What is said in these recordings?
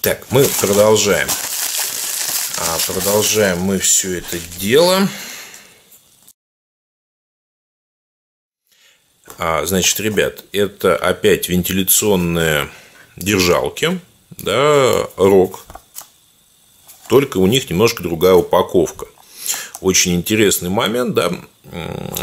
Так, мы продолжаем. А, продолжаем мы все это дело. А, значит, ребят, это опять вентиляционные держалки, да, рок. Только у них немножко другая упаковка. Очень интересный момент, да,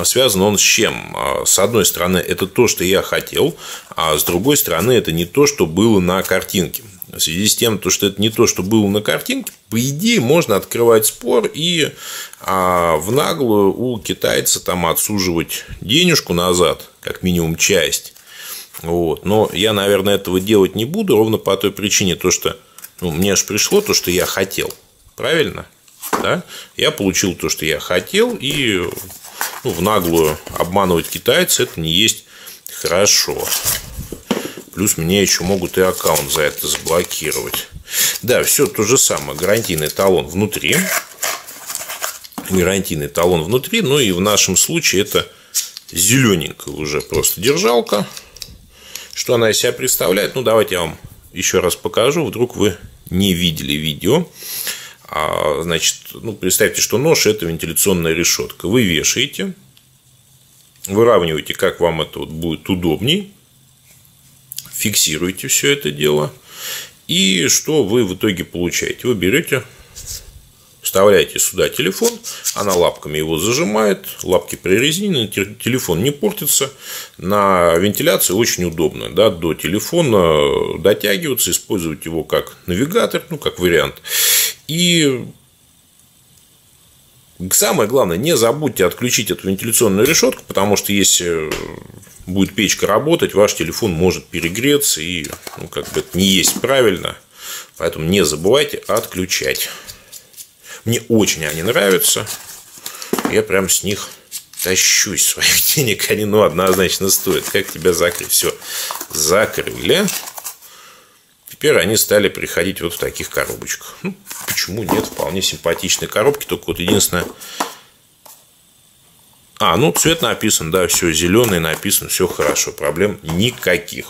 связан он с чем? А, с одной стороны, это то, что я хотел, а с другой стороны, это не то, что было на картинке. В связи с тем, что это не то, что было на картинке, по идее, можно открывать спор и а, в наглую у китайца там отсуживать денежку назад, как минимум часть. Вот. Но я, наверное, этого делать не буду, ровно по той причине, то, что ну, мне аж пришло то, что я хотел. Правильно? Да? Я получил то, что я хотел, и ну, в наглую обманывать китайца это не есть хорошо. Плюс мне еще могут и аккаунт за это заблокировать. Да, все то же самое. Гарантийный талон внутри. Гарантийный талон внутри. Ну и в нашем случае это зелененькая уже просто держалка. Что она из себя представляет? Ну, давайте я вам еще раз покажу. Вдруг вы не видели видео. А, значит, ну, представьте, что нож – это вентиляционная решетка. Вы вешаете, выравниваете, как вам это вот будет удобней фиксируете все это дело. И что вы в итоге получаете? Вы берете, вставляете сюда телефон, она лапками его зажимает, лапки прорезинены, телефон не портится. На вентиляции очень удобно. Да, до телефона дотягиваться, использовать его как навигатор, ну, как вариант. И Самое главное, не забудьте отключить эту вентиляционную решетку, потому что если будет печка работать, ваш телефон может перегреться, и ну, как бы это не есть правильно. Поэтому не забывайте отключать. Мне очень они нравятся. Я прям с них тащусь своих денег. Они, ну, однозначно стоят. Как тебя закрыть? Все, закрыли. Теперь они стали приходить вот в таких коробочках. Ну, почему нет? Вполне симпатичные коробки. Только вот единственное, а, ну цвет написан, да, все зеленый написан, все хорошо, проблем никаких.